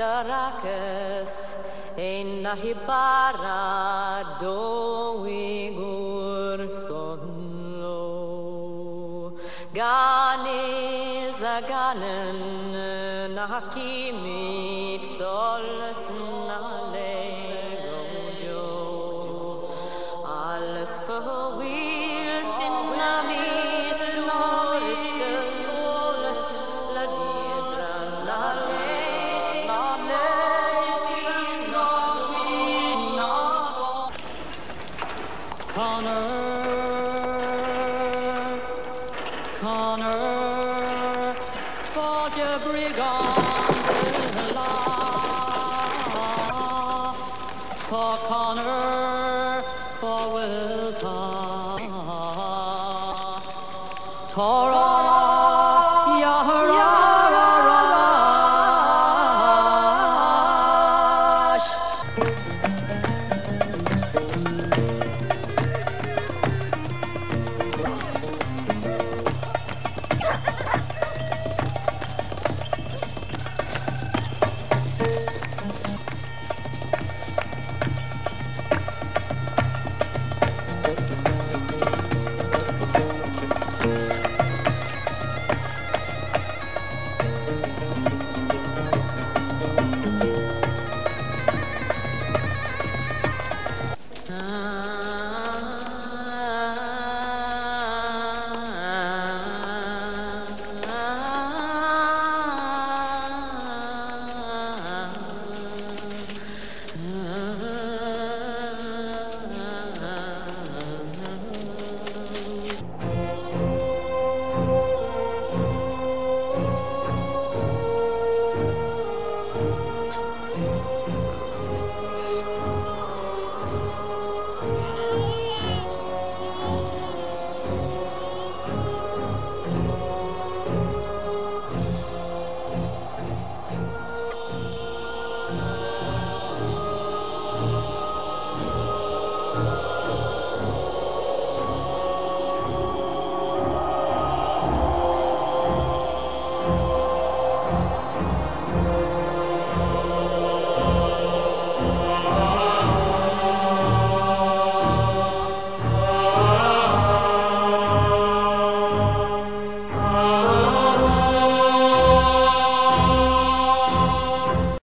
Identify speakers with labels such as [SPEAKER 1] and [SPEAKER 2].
[SPEAKER 1] Daracus ein nahibara doigur sonlo. Ganis aganen nahakimit solas
[SPEAKER 2] Connor, Connor, forge a brigand law. For Connor, for Wilta, Torah.